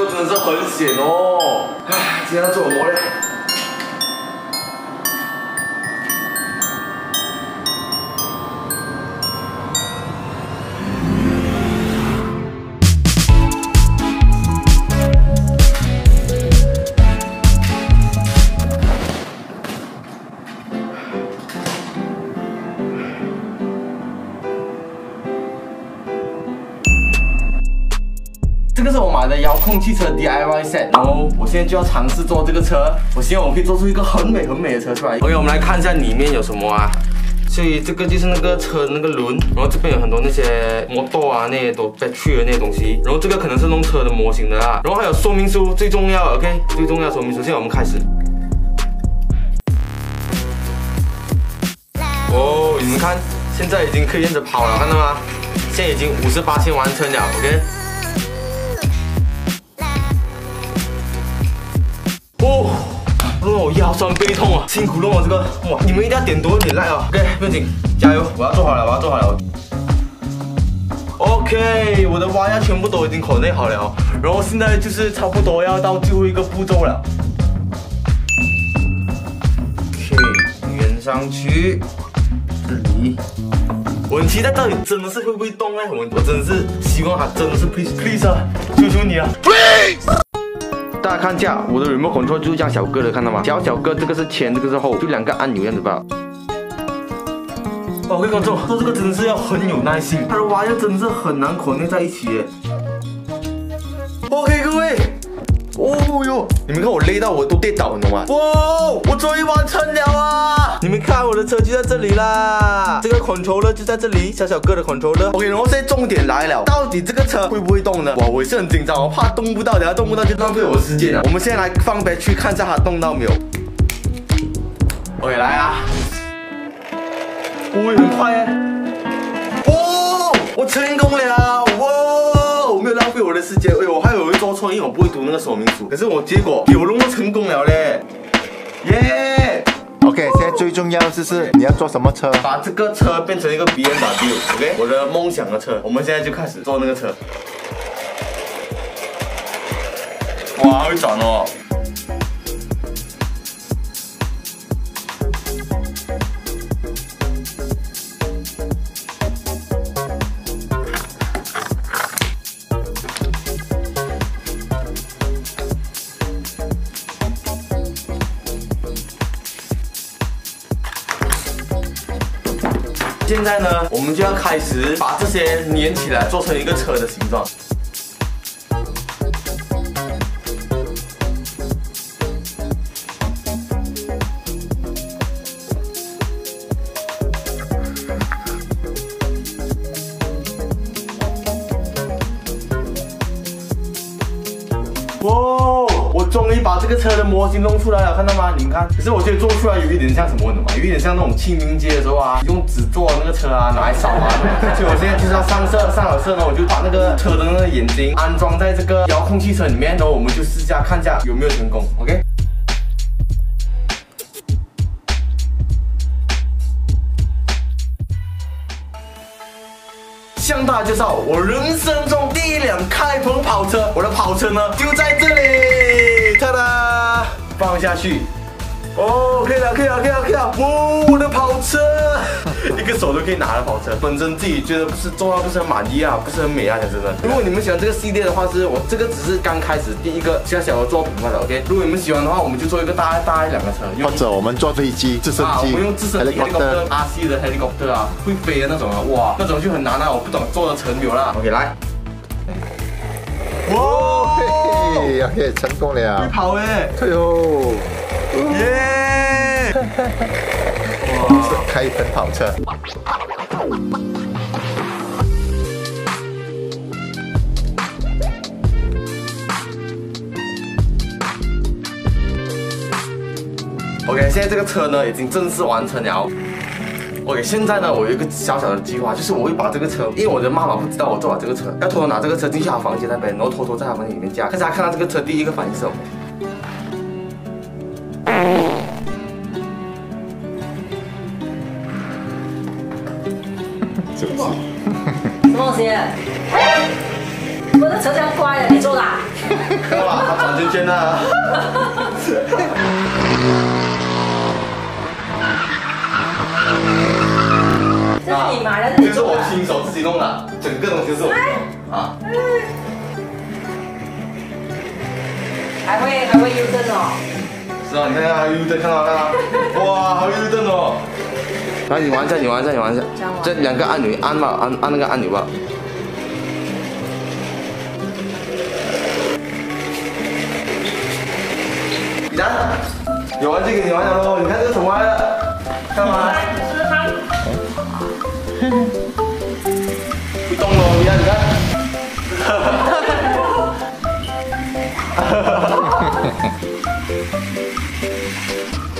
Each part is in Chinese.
这真的是很险哦。唉，今天要做什么个是我买的遥控汽车 DIY set，然后我现在就要尝试做这个车，我希望我可以做出一个很美很美的车出来。OK，我们来看一下里面有什么啊。所以这个就是那个车的那个轮，然后这边有很多那些摩托啊，那些都在去的那些东西，然后这个可能是弄车的模型的啊，然后还有说明书，最重要，OK，最重要说明书。现在我们开始。哦，你们看，现在已经可以验着跑了，看到吗？现在已经五十八千完成了，OK。哦，弄我腰酸背痛啊，辛苦了我这个，哇！你们一定要点多一点赖啊，OK，不用紧，加油，我要做好了，我要做好了。OK，我的挖压全部都已经口内好了，然后现在就是差不多要到最后一个步骤了。OK，圆上去，这里。我很期待到底真的是会不会动呢？我我真的是希望它真的是 please please 啊，求求你啊，please。大家看一下，我的 remote control 就是这样小个的，看到吗？小小个，这个是前，这个是后，就两个按钮样子吧。OK，观众做这个真的是要很有耐心，它的挖要真的是很难捆定在一起。你们看我勒到我都跌倒，你懂吗？哇，我终于完成了啊！你们看我的车就在这里啦，这个 controller 就在这里，小小个的 controller。OK，然后现在重点来了，到底这个车会不会动呢？哇，我也是很紧张，我怕动不到，等下动不到就浪费我时间了。我们现在来放别去看一下它动到没有。OK，来啊！哦，很快耶！哦，我成功了！哇，我没有浪费我的时间。哎，我还以为做错，因为我不会读那个说明书。可是我结果有龙都成功了嘞！耶！OK，现在最重要的就是你要做什么车？把这个车变成一个 B N W，OK，我的梦想的车。我们现在就开始做那个车。哇，会转哦！现在呢，我们就要开始把这些粘起来，做成一个车的形状。把这个车的模型弄出来了，看到吗？你们看，可是我觉得做出来有一点像什么，你懂吗？有一点像那种清明节的时候啊，用纸做那个车啊，拿来扫啊。所以我现在就是要上色，上了色呢，我就把那个车的那个眼睛安装在这个遥控汽车里面，然后我们就试驾看一下有没有成功，OK？向大家介绍我人生中第一辆开篷跑车，我的跑车呢就在放下去。哦，可以了，可以了，可以了，可以了！哦，我的跑车，一个手都可以拿的跑车，本身自己觉得不是做到不是很满意啊，不是很美啊，讲真的。如果你们喜欢这个系列的话，是我这个只是刚开始第一个小小的作品罢了，OK。如果你们喜欢的话，我们就做一个大概大一两个车，或者我们坐飞机、直升啊，我用自身的 helicopter RC 的 helicopter 啊，会飞的那种啊，哇，那种就很难啊，我不懂做的成没有啦。OK，来，哦，嘿，OK，成功会了。跑哎，哎呦，耶！哇开喷跑车。OK，现在这个车呢已经正式完成了。OK，现在呢我有一个小小的计划，就是我会把这个车，因为我的妈妈不知道我坐了这个车，要偷偷拿这个车进去她房间那边，然后偷偷在她房间里面驾，看大家看到这个车第一个反应是什么？是不是？什么东西？我的车这样乖的，你坐的啊？看到吧，它转圈圈了。这是你买的，这是我。亲手自己弄的，整个东西是我啊。还会还会优真哦。是啊，你看看还有 U 灯，看到看到，哇，还有 U 灯哦。来，你玩一下，你玩一下，你玩一下这两个按钮按吧，按按那个按钮吧。李丹，有玩这个你玩了喽，你看这个什么来了？干嘛？吃汤。不动喽，你看，你看。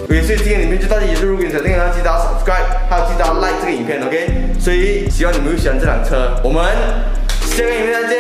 OK，所以今天影片就到这里。如果你想订阅，记得要 subscribe，还有记得要 like 这个影片，OK？所以希望你们会喜欢这辆车。我们下个影片再见。